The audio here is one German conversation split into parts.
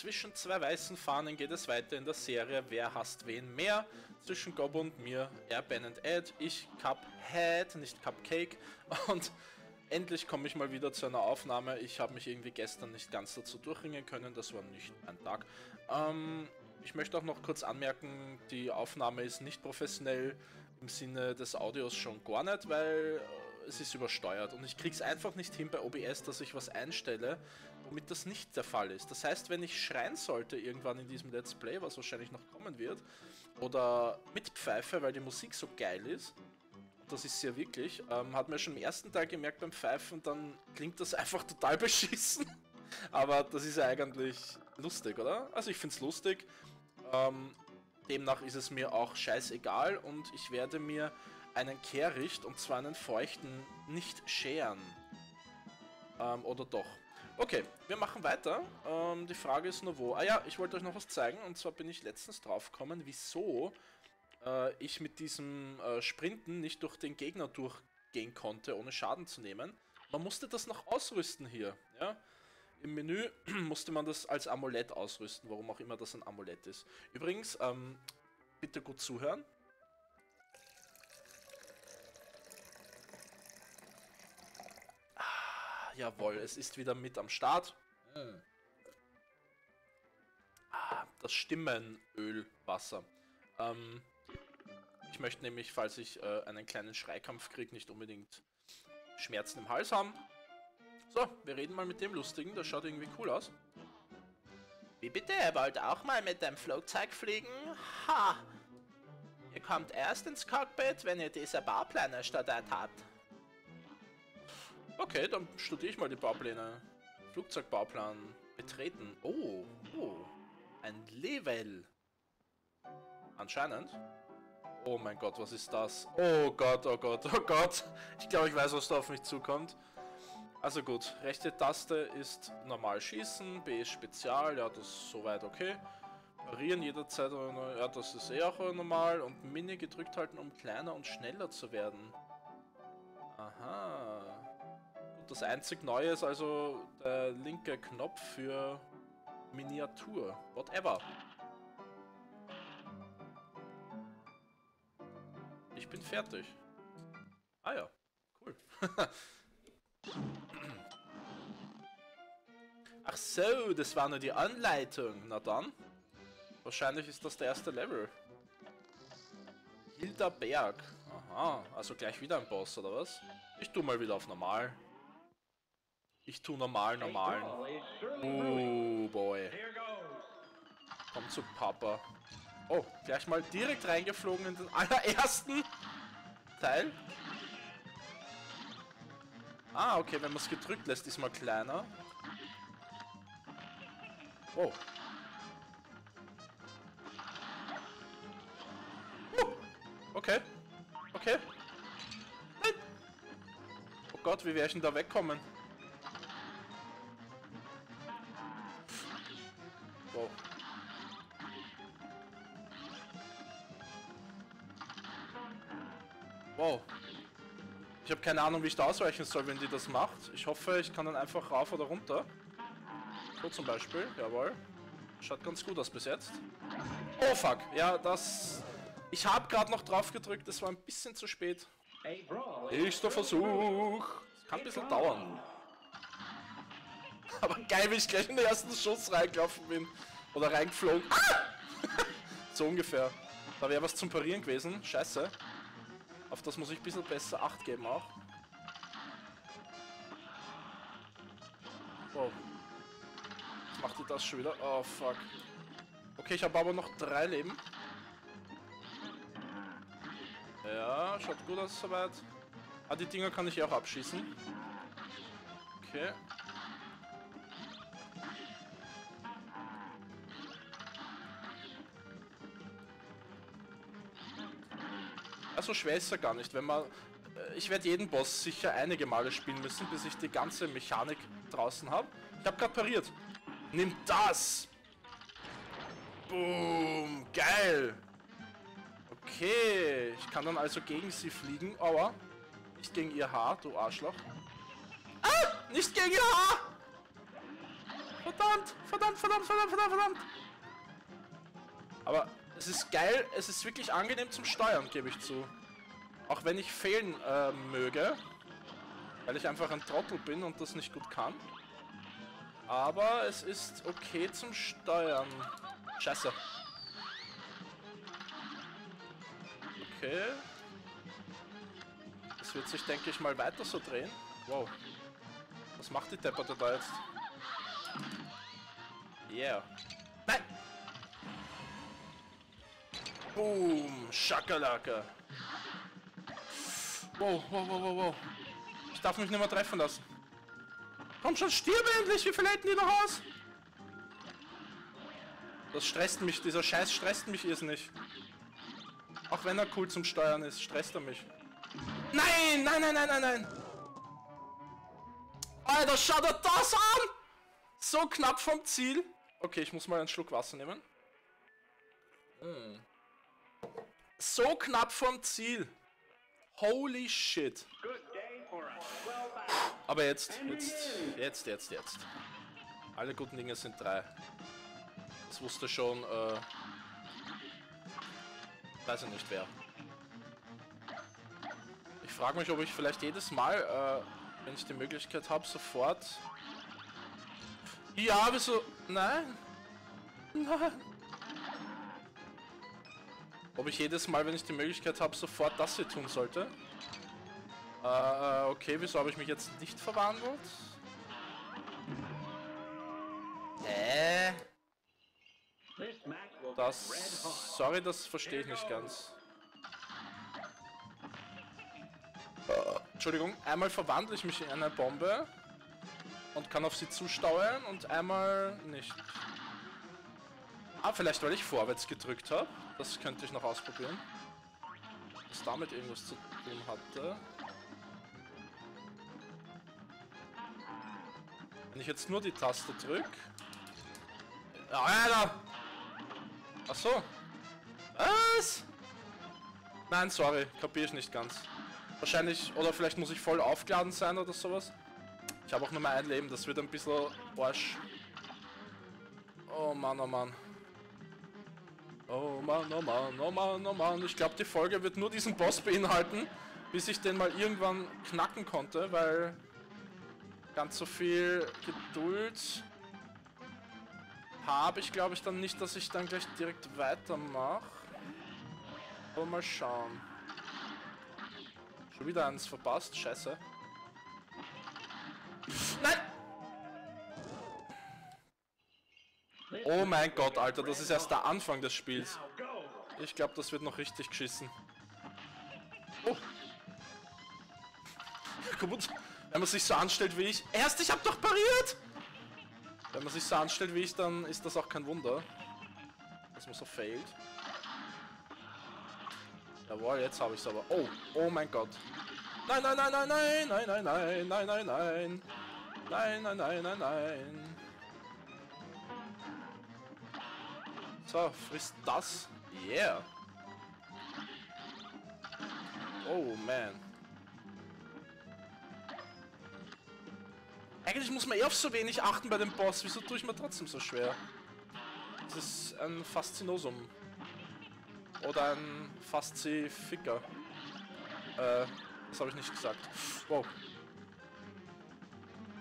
zwischen zwei weißen Fahnen geht es weiter in der Serie Wer hasst wen mehr? Zwischen Gob und mir, er, Ben und Ed, ich, Cuphead, nicht Cupcake. Und endlich komme ich mal wieder zu einer Aufnahme. Ich habe mich irgendwie gestern nicht ganz dazu durchringen können, das war nicht mein Tag. Ähm, ich möchte auch noch kurz anmerken, die Aufnahme ist nicht professionell im Sinne des Audios schon gar nicht, weil es ist übersteuert und ich krieg's einfach nicht hin bei OBS, dass ich was einstelle, womit das nicht der Fall ist. Das heißt, wenn ich schreien sollte irgendwann in diesem Let's Play, was wahrscheinlich noch kommen wird, oder mitpfeife, weil die Musik so geil ist, das ist ja wirklich, ähm, hat man schon am ersten Tag gemerkt beim Pfeifen, dann klingt das einfach total beschissen. Aber das ist ja eigentlich lustig, oder? Also ich find's lustig. Ähm, demnach ist es mir auch scheißegal und ich werde mir einen Kehricht, und zwar einen feuchten, nicht scheren. Ähm, oder doch. Okay, wir machen weiter. Ähm, die Frage ist nur wo. Ah ja, ich wollte euch noch was zeigen. Und zwar bin ich letztens drauf gekommen, wieso äh, ich mit diesem äh, Sprinten nicht durch den Gegner durchgehen konnte, ohne Schaden zu nehmen. Man musste das noch ausrüsten hier. Ja? Im Menü musste man das als Amulett ausrüsten, warum auch immer das ein Amulett ist. Übrigens, ähm, bitte gut zuhören. Jawohl, es ist wieder mit am Start. Ah, das Stimmenölwasser. Ähm, ich möchte nämlich, falls ich äh, einen kleinen Schreikampf kriege, nicht unbedingt Schmerzen im Hals haben. So, wir reden mal mit dem Lustigen, das schaut irgendwie cool aus. Wie bitte, ihr wollt auch mal mit dem Flugzeug fliegen? Ha! Ihr kommt erst ins Cockpit, wenn ihr diese Baupläne studiert habt. Okay, dann studiere ich mal die Baupläne. Flugzeugbauplan betreten. Oh, oh. Ein Level. Anscheinend. Oh mein Gott, was ist das? Oh Gott, oh Gott, oh Gott. Ich glaube, ich weiß, was da auf mich zukommt. Also gut, rechte Taste ist normal schießen, B ist Spezial, ja, das ist soweit okay. Parieren jederzeit, ja, das ist eh auch normal. Und Mini gedrückt halten, um kleiner und schneller zu werden. Aha. Das einzig Neue ist also der linke Knopf für Miniatur. Whatever. Ich bin fertig. Ah ja, cool. Ach so, das war nur die Anleitung. Na dann. Wahrscheinlich ist das der erste Level. Hilda Berg. Aha, also gleich wieder ein Boss, oder was? Ich tu mal wieder auf normal. Ich tu normal, normal. Oh boy. Komm zu Papa. Oh, gleich mal direkt reingeflogen in den allerersten Teil. Ah, okay, wenn man es gedrückt lässt, ist man kleiner. Oh. Uh, okay. Okay. Nein. Oh Gott, wie wäre ich denn da wegkommen? Wow. Wow. Ich habe keine Ahnung, wie ich da ausweichen soll, wenn die das macht. Ich hoffe, ich kann dann einfach rauf oder runter. So zum Beispiel, jawohl. Schaut ganz gut aus bis jetzt. Oh fuck, ja, das... Ich habe gerade noch drauf gedrückt, das war ein bisschen zu spät. Nächster Versuch. Das kann ein bisschen dauern. Aber geil, wie ich gleich in den ersten Schuss reingelaufen bin. Oder reingeflogen. Ah! so ungefähr. Da wäre was zum Parieren gewesen. Scheiße. Auf das muss ich ein bisschen besser Acht geben auch. Wow. Jetzt macht ihr das schon wieder. Oh, fuck. Okay, ich habe aber noch drei Leben. Ja, schaut gut aus soweit. Ah, die Dinger kann ich auch abschießen. Okay. Also schwer ist er gar nicht, wenn man... Äh, ich werde jeden Boss sicher einige Male spielen müssen, bis ich die ganze Mechanik draußen habe. Ich habe gerade pariert. Nimm das! Boom! Geil! Okay, ich kann dann also gegen sie fliegen, aber nicht gegen ihr Haar, du Arschloch. Ah! Nicht gegen ihr Haar! Verdammt, verdammt, verdammt, verdammt, verdammt, verdammt. Aber es ist geil, es ist wirklich angenehm zum Steuern, gebe ich zu. Auch wenn ich fehlen äh, möge, weil ich einfach ein Trottel bin und das nicht gut kann. Aber es ist okay zum Steuern. Scheiße. Okay. Das wird sich, denke ich mal, weiter so drehen. Wow. Was macht die Depperte da jetzt? Yeah. Boom! Schakalaka! Wow, wow, wow, wow, wow. Ich darf mich nicht mehr treffen lassen. Komm schon, stirb endlich! Wie viel halten die noch aus? Das stresst mich, dieser Scheiß stresst mich nicht. Auch wenn er cool zum Steuern ist, stresst er mich. Nein, nein, nein, nein, nein, nein. Alter, schau dir das an! So knapp vom Ziel. Okay, ich muss mal einen Schluck Wasser nehmen. Hm. So knapp vom Ziel. Holy shit. Aber jetzt, jetzt, jetzt, jetzt, jetzt. Alle guten Dinge sind drei. Das wusste schon, äh, weiß ich nicht wer. Ich frage mich, ob ich vielleicht jedes Mal, äh, wenn ich die Möglichkeit habe, sofort... Ja, wieso... Nein. Nein. Ob ich jedes Mal, wenn ich die Möglichkeit habe, sofort das hier tun sollte. Äh, okay, wieso habe ich mich jetzt nicht verwandelt? Äh. Das... Sorry, das verstehe ich nicht ganz. Entschuldigung, einmal verwandle ich mich in eine Bombe und kann auf sie zusteuern und einmal nicht. Ah, vielleicht weil ich vorwärts gedrückt habe. Das könnte ich noch ausprobieren. Was damit irgendwas zu tun hatte. Wenn ich jetzt nur die Taste drücke. Alter! Ach so. Was? Nein, sorry, kapiere ich nicht ganz. Wahrscheinlich, oder vielleicht muss ich voll aufgeladen sein oder sowas. Ich habe auch nur mal ein Leben, das wird ein bisschen Arsch. Oh Mann, oh Mann. Oh Mann, oh Mann, oh Mann, oh Mann. Ich glaube, die Folge wird nur diesen Boss beinhalten, bis ich den mal irgendwann knacken konnte, weil ganz so viel Geduld habe ich, glaube ich, dann nicht, dass ich dann gleich direkt weitermache. Aber mal schauen. Schon wieder eins verpasst, scheiße. Oh mein Gott, Alter, das ist erst der Anfang des Spiels. Ich glaube, das wird noch richtig geschissen. Oh. Gut, wenn man sich so anstellt wie ich. Erst, ich hab doch pariert! Wenn man sich so anstellt wie ich, dann ist das auch kein Wunder, dass man so failt. Jawohl, jetzt habe ich es aber. Oh, oh mein Gott. Nein, nein, nein, nein, nein, nein, nein, nein, nein, nein, nein. Nein, nein, nein, nein, nein. So, frisst das. Yeah. Oh, man. Eigentlich muss man eh auf so wenig achten bei dem Boss. Wieso tue ich mir trotzdem so schwer? Das ist ein Faszinosum. Oder ein Faszificker. Äh, das habe ich nicht gesagt. Wow.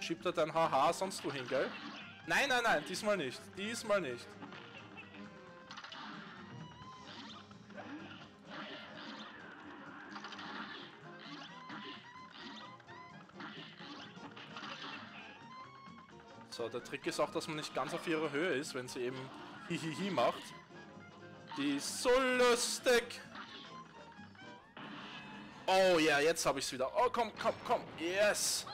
Schiebt er dein Haha sonst wohin, gell? Nein, nein, nein, diesmal nicht. Diesmal nicht. Der Trick ist auch, dass man nicht ganz auf ihrer Höhe ist, wenn sie eben Hihihi macht. Die ist so lustig. Oh ja, yeah, jetzt habe ich es wieder. Oh, komm, komm, komm. Yes.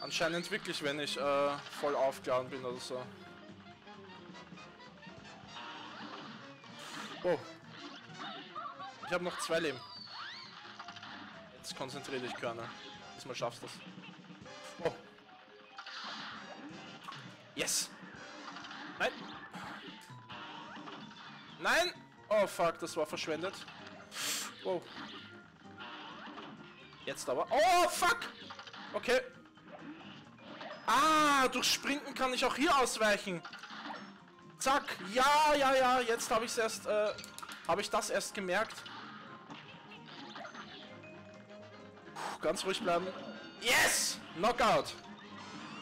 Anscheinend wirklich, wenn ich äh, voll aufgeladen bin oder so. Oh. Ich habe noch zwei Leben. Jetzt konzentriere dich, Körner. Diesmal schaffst du es. Yes! Nein! Nein! Oh fuck, das war verschwendet. Wow. Jetzt aber. Oh fuck! Okay. Ah, durch Sprinten kann ich auch hier ausweichen. Zack. Ja, ja, ja. Jetzt habe ich es erst, äh, habe ich das erst gemerkt. Puh, ganz ruhig bleiben. Yes! Knockout.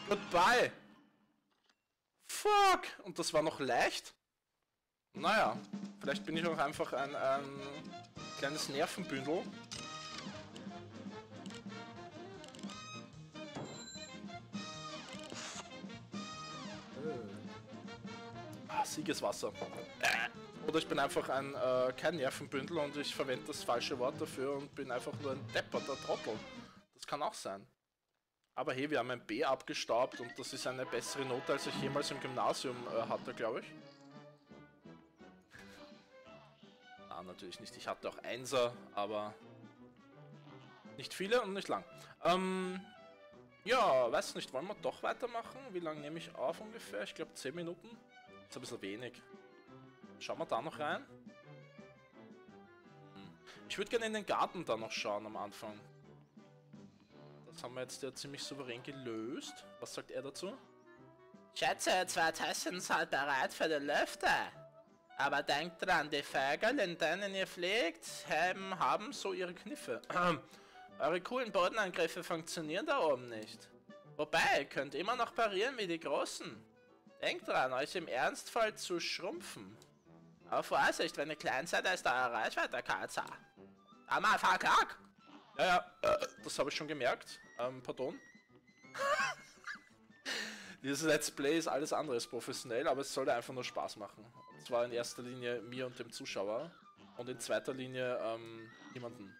Goodbye. Fuck. Und das war noch leicht? Naja, vielleicht bin ich auch einfach ein, ein kleines Nervenbündel. Ah, Siegeswasser. Äh. Oder ich bin einfach ein äh, kein Nervenbündel und ich verwende das falsche Wort dafür und bin einfach nur ein depperter Trottel. Das kann auch sein. Aber hey, wir haben ein B abgestaubt und das ist eine bessere Note, als ich jemals im Gymnasium äh, hatte, glaube ich. Ah, natürlich nicht. Ich hatte auch Einser, aber nicht viele und nicht lang. Ähm, ja, weiß nicht, wollen wir doch weitermachen? Wie lange nehme ich auf ungefähr? Ich glaube 10 Minuten. Ist ein bisschen wenig. Schauen wir da noch rein. Hm. Ich würde gerne in den Garten da noch schauen am Anfang. Das haben wir jetzt ja ziemlich souverän gelöst. Was sagt er dazu? Schätze, zwei Tassen sind bereit für die Lüfte. Aber denkt dran, die Vögel, in denen ihr fliegt, haben, haben so ihre Kniffe. Eure coolen Bodenangriffe funktionieren da oben nicht. Wobei, ihr könnt immer noch parieren wie die Großen. Denkt dran, euch im Ernstfall zu schrumpfen. Aber Vorsicht, wenn ihr klein seid, ist eure Reichweite kürzer. Aber verklag! Ja, ja, das habe ich schon gemerkt. Ähm, pardon. Dieses Let's Play ist alles andere als professionell, aber es sollte einfach nur Spaß machen. Und zwar in erster Linie mir und dem Zuschauer. Und in zweiter Linie, ähm, jemanden.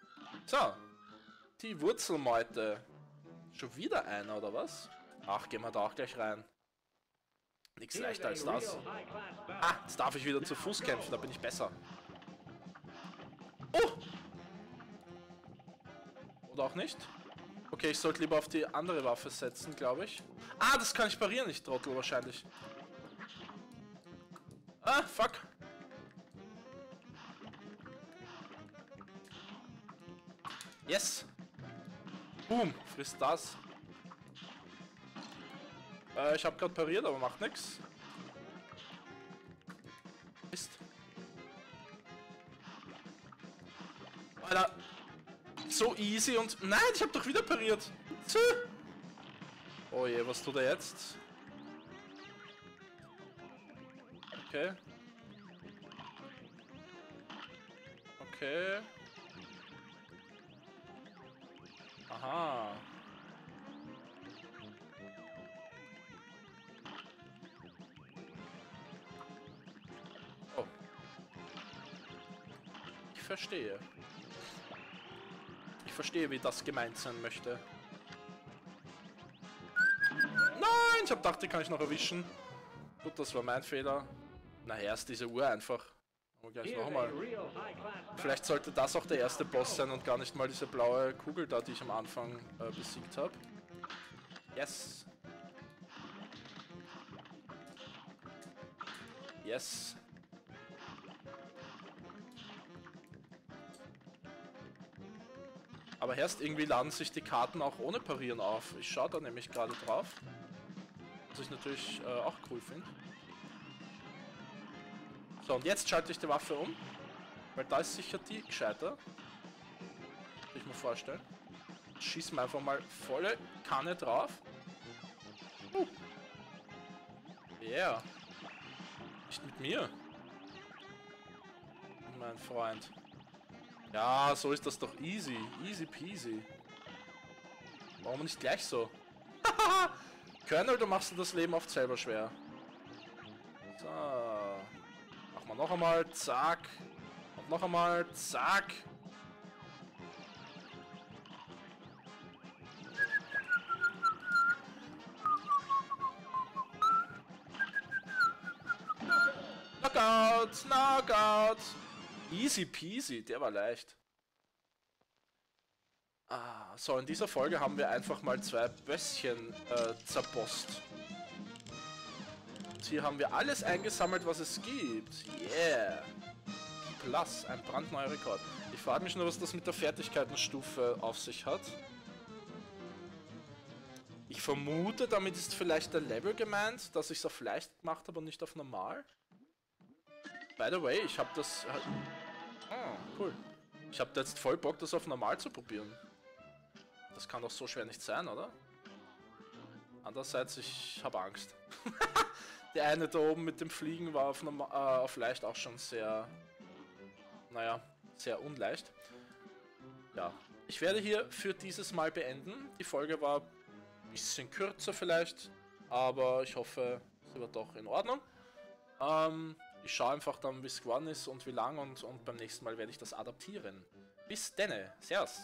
So. Die Wurzelmeute. Schon wieder einer, oder was? Ach, gehen wir da auch gleich rein. Nichts leichter als das. Ah, jetzt darf ich wieder zu Fuß kämpfen, da bin ich besser. Oh! Oder auch nicht? Okay, ich sollte lieber auf die andere Waffe setzen, glaube ich. Ah, das kann ich parieren, nicht Trottel wahrscheinlich. Ah, fuck. Yes. Boom, frisst das. Äh, ich habe gerade pariert, aber macht nichts. Mist. Alter. So easy und... Nein, ich habe doch wieder pariert. Tschö. Oh je, was tut er jetzt? Okay. Okay. Aha. Oh. Ich verstehe. Verstehe, wie das gemeint sein möchte. Nein, ich hab gedacht, die kann ich noch erwischen. Gut, das war mein Fehler. Na, erst diese Uhr einfach. Aber gleich noch mal. Vielleicht sollte das auch der erste Boss sein und gar nicht mal diese blaue Kugel da, die ich am Anfang äh, besiegt habe. Yes. Yes. Aber erst irgendwie laden sich die Karten auch ohne Parieren auf. Ich schaue da nämlich gerade drauf. Was ich natürlich äh, auch cool finde. So, und jetzt schalte ich die Waffe um. Weil da ist sicher die gescheiter. Kann ich mir vorstellen. Schießen wir einfach mal volle Kanne drauf. Uh. Yeah. Nicht mit mir. Mein Freund. Ja, so ist das doch easy. Easy peasy. Warum nicht gleich so? Colonel, du machst dir das Leben oft selber schwer. So. Machen wir noch einmal. Zack. Und noch einmal. Zack. Knockout! Knockout! Easy peasy, der war leicht. Ah, so, in dieser Folge haben wir einfach mal zwei Bösschen äh, zerbost. Und hier haben wir alles eingesammelt, was es gibt. Yeah! Plus, ein brandneuer Rekord. Ich frage mich nur, was das mit der Fertigkeitenstufe auf sich hat. Ich vermute, damit ist vielleicht der Level gemeint, dass ich es auf leicht gemacht habe und nicht auf normal. By the way, ich habe das... Ah, cool. Ich habe jetzt voll Bock, das auf normal zu probieren. Das kann doch so schwer nicht sein, oder? Andererseits, ich habe Angst. Der eine da oben mit dem Fliegen war auf, normal, äh, auf leicht auch schon sehr... Naja, sehr unleicht. Ja, ich werde hier für dieses Mal beenden. Die Folge war ein bisschen kürzer vielleicht, aber ich hoffe, sie war doch in Ordnung. Ähm, ich schaue einfach dann, wie es geworden ist und wie lang und, und beim nächsten Mal werde ich das adaptieren. Bis denne. Servus.